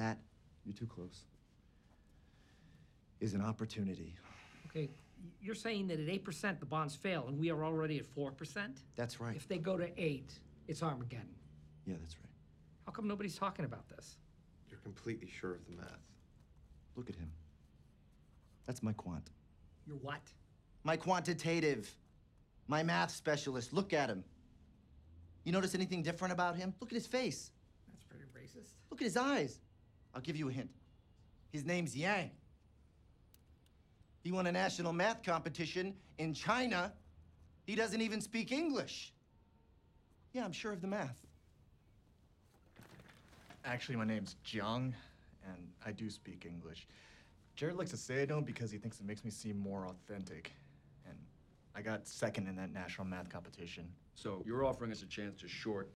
That, you're too close, is an opportunity. Okay, you're saying that at eight percent, the bonds fail, and we are already at four percent? That's right. If they go to eight, it's Armageddon. Yeah, that's right. How come nobody's talking about this? You're completely sure of the math. Look at him. That's my quant. You're what? My quantitative. My math specialist. Look at him. You notice anything different about him? Look at his face. That's pretty racist. Look at his eyes. I'll give you a hint. His name's Yang. He won a national math competition in China. He doesn't even speak English. Yeah, I'm sure of the math. Actually, my name's Jiang, and I do speak English. Jared likes to say I don't because he thinks it makes me seem more authentic. And I got second in that national math competition. So you're offering us a chance to short